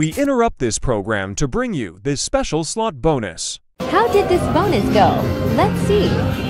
we interrupt this program to bring you this special slot bonus. How did this bonus go? Let's see.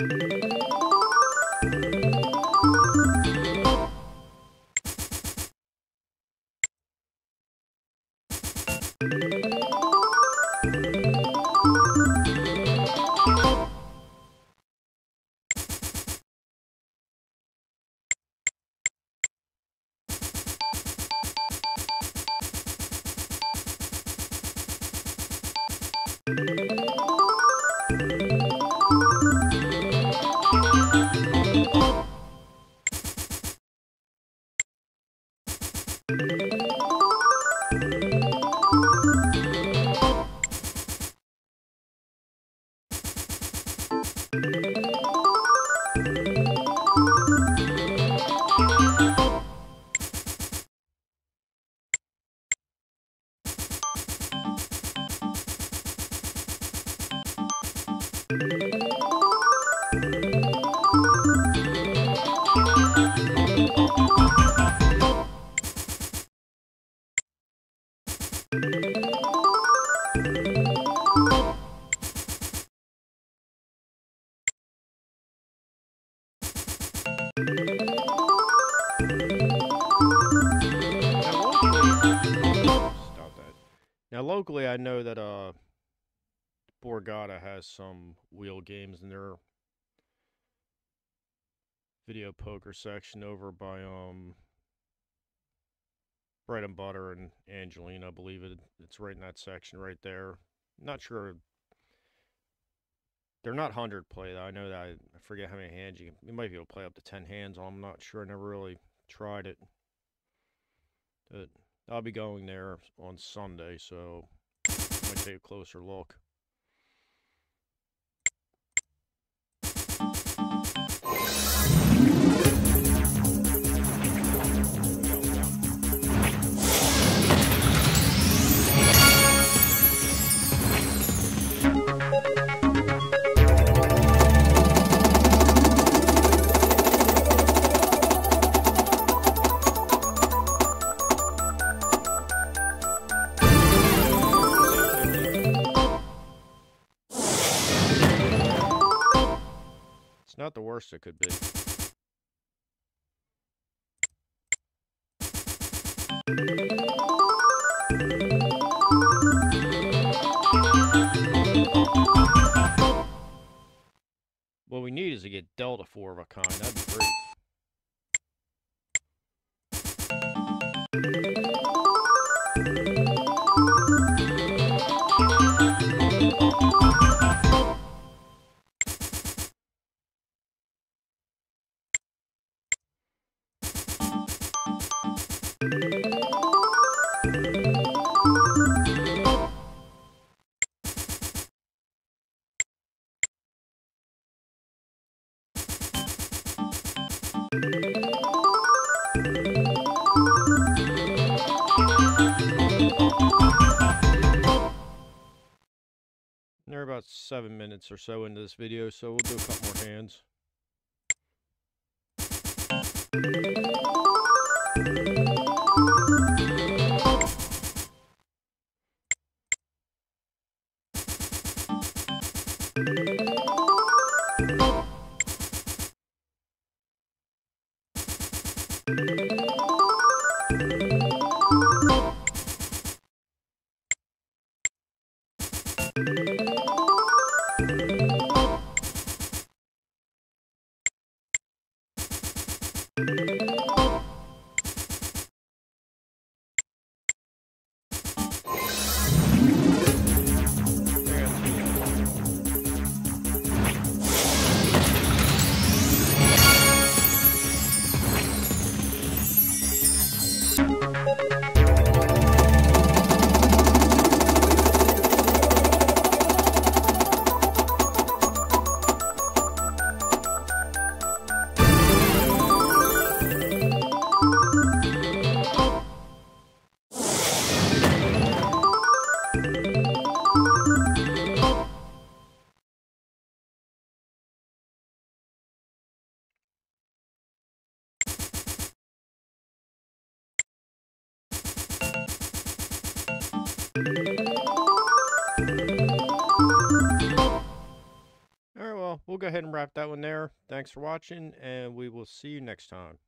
Stop that. Now, locally, I know that uh, Borgata has some wheel games in their video poker section over by um Bread and Butter and Angelina, I believe it. It's right in that section right there. Not sure. They're not hundred play though. I know that. I, I forget how many hands you can. You might be able to play up to ten hands. I'm not sure. I never really tried it. But I'll be going there on Sunday, so I might take a closer look. Worst it could be. What we need is to get Delta 4 of a kind. That'd be great. They're about seven minutes or so into this video, so we'll do a couple more hands. There, All right, well, we'll go ahead and wrap that one there. Thanks for watching, and we will see you next time.